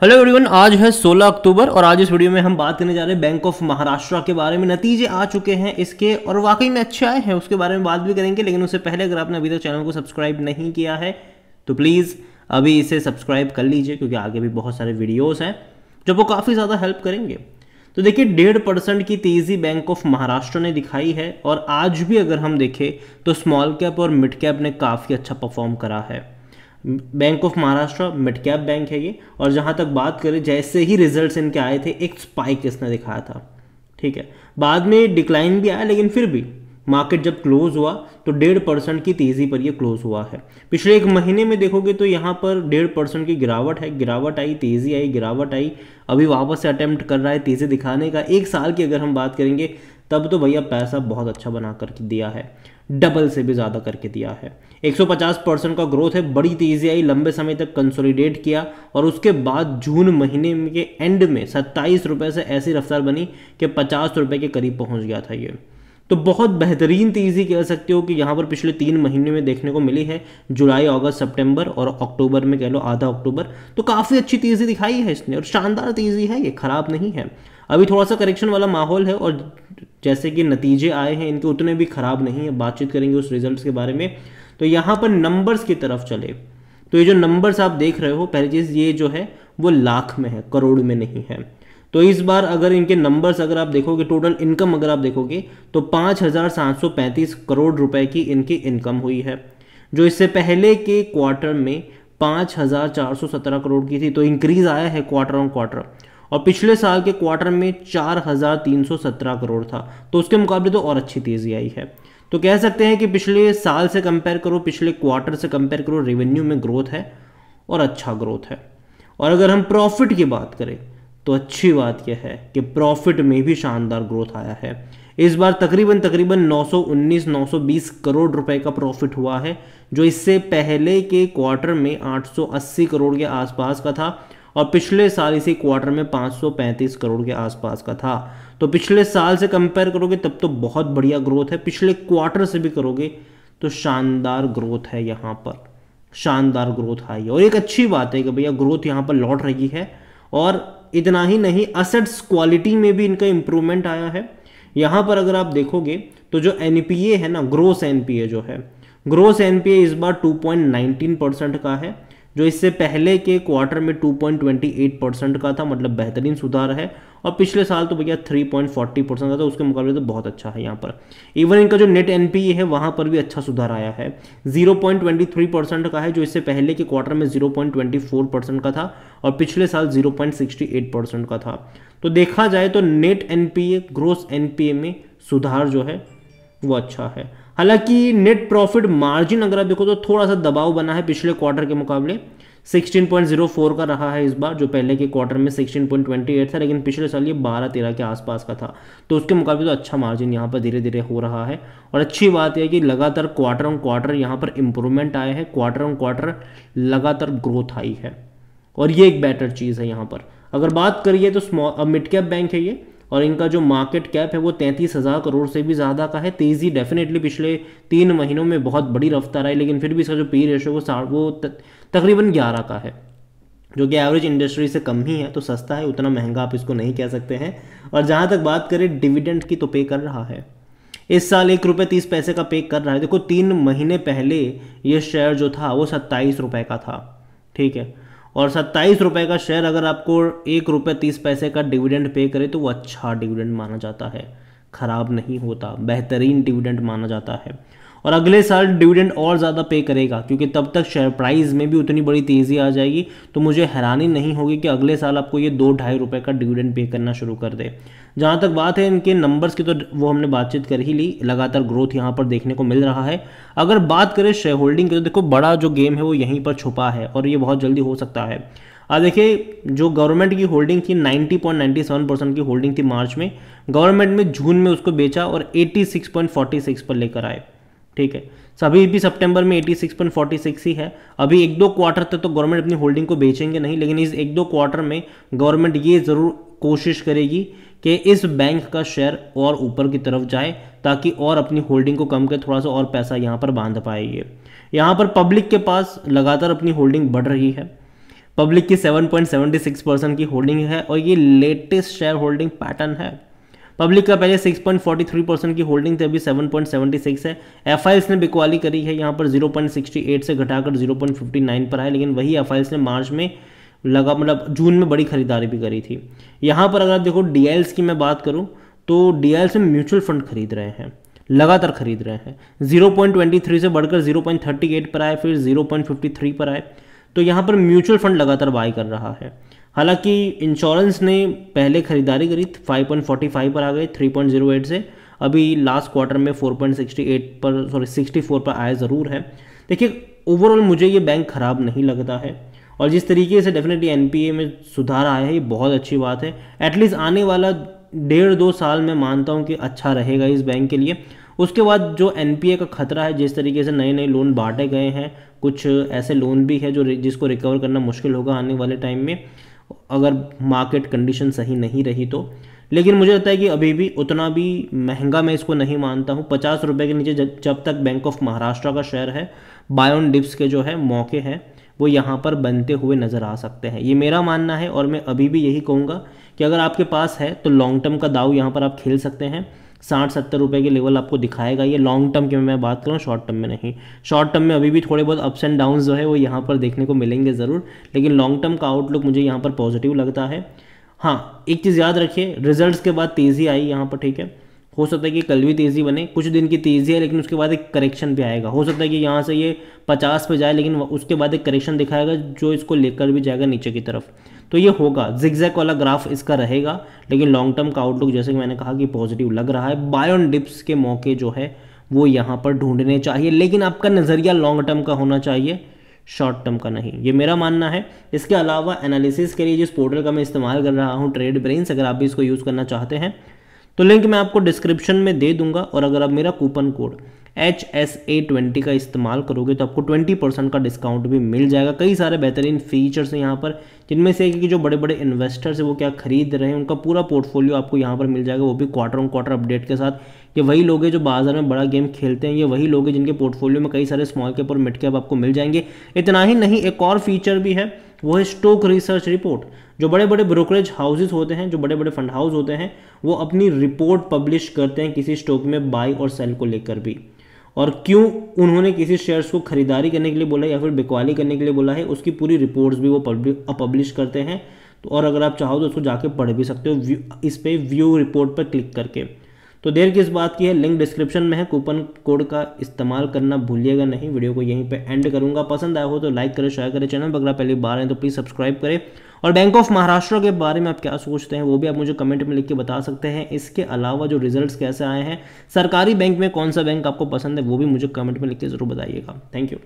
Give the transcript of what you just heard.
Hello everyone आज है 16 अक्टूबर और आज इस वीडियो में हम बात करने जा रहे हैं बैंक ऑफ़ महाराष्ट्र के बारे में। नतीजे आ चुके हैं इसके और वाकई में अच्छे आए हैं, उसके बारे में बात भी करेंगे, लेकिन उससे पहले अगर आपने अभी तक चैनल को सब्सक्राइब नहीं किया है तो प्लीज़ अभी इसे सब्सक्राइब कर लीजिए, क्योंकि आगे भी बहुत सारे वीडियोज़ हैं जो वो काफ़ी ज़्यादा हेल्प करेंगे। तो देखिए, डेढ़ परसेंट की तेज़ी बैंक ऑफ़ महाराष्ट्र ने दिखाई है, और आज भी अगर हम देखें तो स्मॉल कैप और मिड कैप ने काफ़ी अच्छा परफॉर्म करा है। Bank of Maharashtra mid cap bank है ये। और जहाँ तक बात करें, जैसे ही रिजल्ट्स इनके आए थे, एक स्पाइक इसने दिखाया था। ठीक है? बाद में डिक्लाइन भी आया, लेकिन फिर भी मार्केट जब क्लोज हुआ तो डेढ़ परसेंट की तेज़ी पर ये क्लोज हुआ है। पिछले एक महीने में देखोगे तो यहाँ पर डेढ़ परसेंट की गिरावट है। गिरावट आई, तेज़ी आई, गिरावट आई। अभी वापस से अटेम्प्ट कर रहा है तेज़ी दिखाने का। एक साल की अगर हम बात करेंगे तब तो भैया पैसा बहुत अच्छा बना करके दिया है डबल से भी ज़्यादा करके दिया है। 150 परसेंट का ग्रोथ है, बड़ी तेज़ी आई, लंबे समय तक कंसोलिडेट किया और उसके बाद जून महीने के एंड में सत्ताईस रुपये से ऐसी रफ्तार बनी कि पचास रुपये के करीब पहुँच गया था ये। तो बहुत बेहतरीन तेज़ी कह सकते हो कि यहाँ पर पिछले तीन महीने में देखने को मिली है, जुलाई, अगस्त, सितंबर और अक्टूबर में कह लो, आधा अक्टूबर। तो काफ़ी अच्छी तेज़ी दिखाई है इसने और शानदार तेज़ी है, ये ख़राब नहीं है। अभी थोड़ा सा करेक्शन वाला माहौल है और जैसे कि नतीजे आए हैं, इनके उतने भी ख़राब नहीं है, बातचीत करेंगे उस रिज़ल्ट के बारे में। तो यहाँ पर नंबर्स की तरफ़ चले। तो ये जो नंबर्स आप देख रहे हो, पहली चीज़ ये जो है, वो लाख में है, करोड़ में नहीं है। तो इस बार अगर इनके नंबर्स अगर आप देखोगे टोटल इनकम अगर आप देखोगे तो पाँच हज़ार सात सौ पैंतीस करोड़ रुपए की इनकी इनकम हुई है। जो इससे पहले के क्वार्टर में पाँच हज़ार चार सौ सत्रह करोड़ की थी तो इंक्रीज आया है क्वार्टर ऑन क्वार्टर और पिछले साल के क्वार्टर में चार हज़ार तीन सौ सत्रह करोड़ था तो उसके मुकाबले तो और अच्छी तेज़ी आई है। तो कह सकते हैं कि पिछले साल से कंपेयर करो, पिछले क्वार्टर से कंपेयर करो रेवेन्यू में ग्रोथ है और अच्छा ग्रोथ है। और अगर हम प्रॉफिट की बात करें तो अच्छी बात यह है कि प्रॉफिट में भी शानदार ग्रोथ आया है। इस बार तकरीबन तकरीबन 919 920 करोड़ रुपए का प्रॉफिट हुआ है, जो इससे पहले के क्वार्टर में 880 करोड़ के आसपास का था और पिछले साल इसी क्वार्टर में 535 करोड़ के आसपास का था। तो पिछले साल से कंपेयर करोगे, तब तो बहुत बढ़िया ग्रोथ है। पिछले क्वार्टर से भी करोगे तो शानदार ग्रोथ है यहाँ पर। शानदार ग्रोथ आई है। और एक अच्छी बात है कि भैया ग्रोथ यहाँ पर लौट रही है। और इतना ही नहीं असेट्स क्वालिटी में भी इनका इंप्रूवमेंट आया है। यहाँ पर अगर आप देखोगे तो जो एनपीए है ना ग्रोस एन जो है ग्रोस एन इस बार 2.19 परसेंट का है। जो इससे पहले के क्वार्टर में 2.28 परसेंट का था मतलब बेहतरीन सुधार है। और पिछले साल तो भैया 3.40 परसेंट का था, उसके मुकाबले तो बहुत अच्छा है यहाँ पर। इवन इनका जो नेट एन है, वहाँ पर भी अच्छा सुधार आया है। 0.23 परसेंट का है, जो इससे पहले के क्वार्टर में 0.24 परसेंट का था, और पिछले साल 0.68 परसेंट का था। तो देखा जाए तो नेट एन ग्रोस एन में सुधार जो है वो अच्छा है। हालाँकि नेट प्रॉफिट मार्जिन अगर आप देखो तो थोड़ा सा दबाव बना है पिछले क्वार्टर के मुकाबले। 16.04 का रहा है इस बार, जो पहले के क्वार्टर में 16.28 था, लेकिन पिछले साल ये 12 तेरह के आसपास का था। तो उसके मुकाबले तो अच्छा मार्जिन यहाँ पर धीरे धीरे हो रहा है। और अच्छी बात यह कि लगातार क्वार्टर ऑन क्वार्टर यहाँ पर इंप्रूवमेंट आए हैं क्वार्टर ऑन क्वार्टर लगातार ग्रोथ आई है। और ये एक बेटर चीज़ है यहाँ पर। अगर बात करिए तो स्मॉल मिड कैप बैंक है ये। और इनका जो मार्केट कैप है वो तैंतीस हज़ार करोड़ से भी ज़्यादा का है। तेज़ी डेफिनेटली पिछले तीन महीनों में बहुत बड़ी रफ्तार आई, लेकिन फिर भी इसका जो पी रेशो वो वो तकरीबन ग्यारह का है, जो कि एवरेज इंडस्ट्री से कम ही है तो सस्ता है, उतना महँगा आप इसको नहीं कह सकते हैं। और जहाँ तक बात करें डिविडेंड की तो पे कर रहा है। इस साल एक रुपये तीस पैसे का पे कर रहा है। देखो, तीन महीने पहले ये शेयर जो था, वो सत्ताईस रुपये का था, ठीक है? और सत्ताईस रुपये का शेयर अगर आपको एक रुपये तीस पैसे का डिविडेंड पे करे तो वो अच्छा डिविडेंड माना जाता है। ख़राब नहीं होता, बेहतरीन डिविडेंड माना जाता है। और अगले साल डिविडेंड और ज़्यादा पे करेगा, क्योंकि तब तक शेयर प्राइस में भी उतनी बड़ी तेज़ी आ जाएगी। तो मुझे हैरानी नहीं होगी कि अगले साल आपको ये दो ढाई रुपये का डिविडेंड पे करना शुरू कर दे। जहाँ तक बात है इनके नंबर्स की तो वो हमने बातचीत कर ही ली। लगातार ग्रोथ यहाँ पर देखने को मिल रहा है। अगर बात करें शेयर होल्डिंग की तो देखो, बड़ा जो गेम है वो यहीं पर छुपा है और ये बहुत जल्दी हो सकता है। आज देखिए, जो गवर्नमेंट की होल्डिंग थी 90.97 परसेंट की होल्डिंग थी मार्च में गवर्नमेंट में जून में उसको बेचा और 86.46 पर लेकर आए। ठीक है? अभी भी सितंबर में 86.46 ही है। अभी एक दो क्वार्टर तक तो गवर्नमेंट अपनी होल्डिंग को बेचेंगे नहीं, लेकिन इस एक दो क्वार्टर में गवर्नमेंट ये ज़रूर कोशिश करेगी कि इस बैंक का शेयर और ऊपर की तरफ़ जाए, ताकि और अपनी होल्डिंग को कम कर, थोड़ा सा और पैसा यहाँ पर बाँध पाएगी यहाँ पर पब्लिक के पास लगातार अपनी होल्डिंग बढ़ रही है। पब्लिक की 7.76 परसेंट की होल्डिंग है, और ये लेटेस्ट शेयर होल्डिंग पैटर्न है। पब्लिक का पहले 6.43 परसेंट की होल्डिंग थी, अभी 7.76 है। एफ़ ने बिकवाली करी है, यहाँ पर 0.68 से घटाकर 0.59 पर है लेकिन वही एफ़ ने मार्च में लगा मतलब जून में बड़ी खरीदारी भी करी थी। यहाँ पर अगर आप देखो डीएलएस की मैं बात करूँ तो डी में म्यूचुअल फंड खरीद रहे हैं, लगातार खरीद रहे हैं। 0.23 से बढ़कर 0.38 पर आए, फिर 0.53 पर आए। तो यहाँ पर म्यूचुअल फंड लगातार बाई कर रहा है। हालाँकि इंश्योरेंस ने पहले खरीदारी करी 5.45 पर आ गए 3.08 से। अभी लास्ट क्वार्टर में 4.68 पर सॉरी 64 पर आया ज़रूर है। देखिए ओवरऑल मुझे ये बैंक ख़राब नहीं लगता है। और जिस तरीके से डेफिनेटली एनपीए में सुधार आया है, ये बहुत अच्छी बात है। एटलीस्ट आने वाला डेढ़ दो साल में मानता हूँ कि अच्छा रहेगा इस बैंक के लिए। उसके बाद जो एनपीए का खतरा है, जिस तरीके से नए नए लोन बांटे गए हैं, कुछ ऐसे लोन भी है जो जिसको रिकवर करना मुश्किल होगा आने वाले टाइम में। अगर मार्केट कंडीशन सही नहीं रही तो। लेकिन मुझे लगता है कि अभी भी उतना भी महँगा मैं इसको नहीं मानता हूँ। पचास रुपये के नीचे जब तक बैंक ऑफ़ महाराष्ट्र का शेयर है बायोन डिप्स के जो है मौके हैं, वो यहाँ पर बनते हुए नज़र आ सकते हैं। ये मेरा मानना है और मैं अभी भी यही कहूँगा कि अगर आपके पास है तो लॉन्ग टर्म का दाव यहाँ पर आप खेल सकते हैं। साठ सत्तर रुपये के लेवल आपको दिखाएगा ये लॉन्ग टर्म की मैं बात करूँ शॉर्ट टर्म में नहीं। शॉर्ट टर्म में अभी भी थोड़े बहुत अप्स एंड डाउन जो है वो यहाँ पर देखने को मिलेंगे ज़रूर, लेकिन लॉन्ग टर्म का आउटलुक मुझे यहाँ पर पॉजिटिव लगता है। हाँ एक चीज़ याद रखिए रिजल्ट्स के बाद तेज़ी आई यहाँ पर, ठीक है? हो सकता है कि कल भी तेज़ी बने, कुछ दिन की तेज़ी है, लेकिन उसके बाद एक करेक्शन भी आएगा। हो सकता है कि यहाँ से ये पचास पे जाए, लेकिन उसके बाद एक करेक्शन दिखाएगा जो इसको लेकर भी जाएगा नीचे की तरफ़। तो ये होगा। जिग्जैक वाला ग्राफ इसका रहेगा, लेकिन लॉन्ग टर्म का आउटलुक जैसे कि मैंने कहा कि पॉजिटिव लग रहा है। बायोन डिप्स के मौके जो है, वो यहाँ पर ढूँढने चाहिए, लेकिन आपका नज़रिया लॉन्ग टर्म का होना चाहिए शॉर्ट टर्म का नहीं। ये मेरा मानना है। इसके अलावा एनालिसिस के लिए जिस पोर्टल का मैं इस्तेमाल कर रहा हूँ ट्रेड ब्रेन्स अगर आप भी इसको यूज़ करना चाहते हैं तो लिंक मैं आपको डिस्क्रिप्शन में दे दूँगा, और अगर आप मेरा coupon code H S A twenty का इस्तेमाल करोगे तो आपको ट्वेंटी परसेंट का डिस्काउंट भी मिल जाएगा। कई सारे बेहतरीन फीचर्स हैं यहाँ पर, जिनमें से कि जो बड़े बड़े इन्वेस्टर्स हैं, वो क्या खरीद रहे हैं, उनका पूरा पोर्टफोलियो आपको यहाँ पर मिल जाएगा, वो भी क्वार्टर ऑन क्वार्टर अपडेट के साथ। ये वही लोग हैं जो बाज़ार में बड़ा गेम खेलते हैं, ये वही लोग हैं जिनके पोर्टफोलियो में कई सारे स्मॉल कैप और मिड कैप आपको मिल जाएँगे। इतना ही नहीं, एक और फीचर भी है, वो है स्टॉक रिसर्च रिपोर्ट जो बड़े बड़े ब्रोकरेज हाउसेज होते हैं, जो बड़े बड़े फंड हाउस होते हैं, वो अपनी रिपोर्ट पब्लिश करते हैं किसी स्टॉक में बाई और सेल को लेकर भी। और क्यों उन्होंने किसी शेयर्स को खरीदारी करने के लिए बोला या फिर बिकवाली करने के लिए बोला है, उसकी पूरी रिपोर्ट्स भी वो पब्लिश करते हैं। तो और अगर आप चाहो तो उसको जाके पढ़ भी सकते हो इस पर व्यू रिपोर्ट पर क्लिक करके। तो देर किस बात की है? लिंक डिस्क्रिप्शन में है कूपन कोड का इस्तेमाल करना भूलिएगा नहीं। वीडियो को यहीं पे एंड करूँगा। पसंद आया हो तो लाइक करें शेयर करें चैनल पर अगर पहली बार हैं तो प्लीज़ सब्सक्राइब करें। और बैंक ऑफ़ महाराष्ट्र के बारे में आप क्या सोचते हैं, वो भी आप मुझे कमेंट में लिख के बता सकते हैं। इसके अलावा जो रिज़ल्ट कैसे आए हैं, सरकारी बैंक में कौन सा बैंक आपको पसंद है, वो भी मुझे कमेंट में लिख के ज़रूर बताइएगा। Thank you